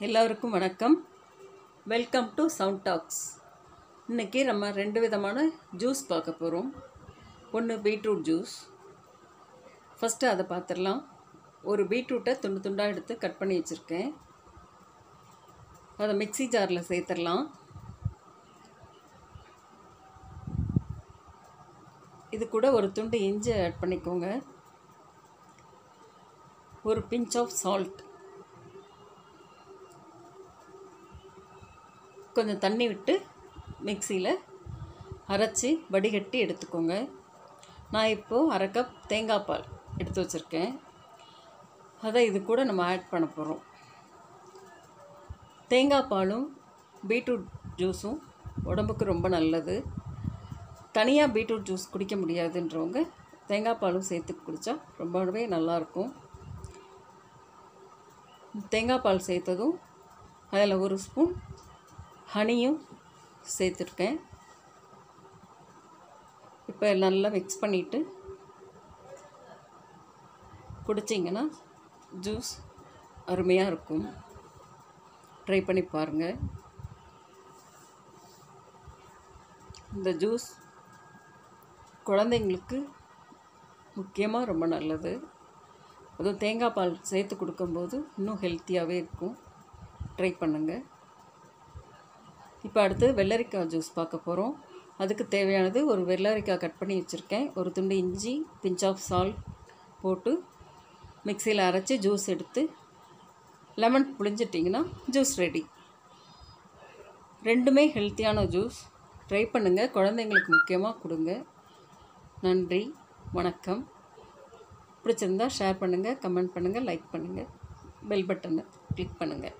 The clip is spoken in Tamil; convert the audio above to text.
எல்லோருக்கும் வணக்கம். வெல்கம் டு சவுண்ட் டாக்ஸ் இன்றைக்கி நம்ம ரெண்டு விதமான ஜூஸ் பார்க்க போகிறோம் ஒன்று பீட்ரூட் ஜூஸ் ஃபஸ்ட்டு அதை பார்த்துடலாம். ஒரு பீட்ரூட்டை துண்டு துண்டாக எடுத்து கட் பண்ணி வச்சுருக்கேன். அதை மிக்ஸி ஜாரில் சேர்த்துடலாம். இது கூட ஒரு துண்டு இஞ்சி ஆட் பண்ணிக்கோங்க. ஒரு பிஞ்ச் ஆஃப் சால்ட் கொஞ்சம் தண்ணி விட்டு மிக்சியில் அரைச்சி வடிகட்டி எடுத்துக்கோங்க. நான் இப்போது அரை கப் தேங்காய் பால் எடுத்து வச்சுருக்கேன். அதை இது கூட நம்ம ஆட் பண்ண போகிறோம் தேங்காய் பாலும் பீட்ரூட் ஜூஸும் உடம்புக்கு ரொம்ப நல்லது. தனியாக பீட்ரூட் ஜூஸ் குடிக்க முடியாதுன்றவங்க தேங்காய் பாலும் சேர்த்து குடித்தா ரொம்பவே நல்லாயிருக்கும் தேங்காய் பால் சேர்த்ததும் அதில் ஒரு ஸ்பூன் ஹனியும் சேர்த்துருக்கேன். இப்போ நல்லா மிக்ஸ் பண்ணிவிட்டு குடிச்சிங்கன்னா ஜூஸ் அருமையாக இருக்கும். ட்ரை பண்ணி பாருங்கள் இந்த ஜூஸ் குழந்தைங்களுக்கு முக்கியமாக ரொம்ப நல்லது. அதுவும் தேங்காய் பால் சேர்த்து கொடுக்கும்போது இன்னும் ஹெல்த்தியாகவே இருக்கும். ட்ரை பண்ணுங்கள் இப்போ அடுத்து வெள்ளரிக்காய் ஜூஸ் பார்க்க போகிறோம். அதுக்கு தேவையானது ஒரு வெள்ளரிக்காய் கட் பண்ணி வச்சுருக்கேன். ஒரு துண்டு இஞ்சி பிஞ்ச் ஆஃப் சால்ட் போட்டு மிக்சியில் அரைச்சி ஜூஸ் எடுத்து லெமன் புளிஞ்சிட்டிங்கன்னா ஜூஸ் ரெடி. ரெண்டுமே ஹெல்த்தியான ஜூஸ். ட்ரை பண்ணுங்கள் குழந்தைங்களுக்கு முக்கியமாக கொடுங்க. நன்றி. வணக்கம். பிடிச்சிருந்தா ஷேர் பண்ணுங்கள் கமெண்ட் பண்ணுங்கள் லைக் பண்ணுங்கள் பெல் பட்டனை கிளிக் பண்ணுங்கள்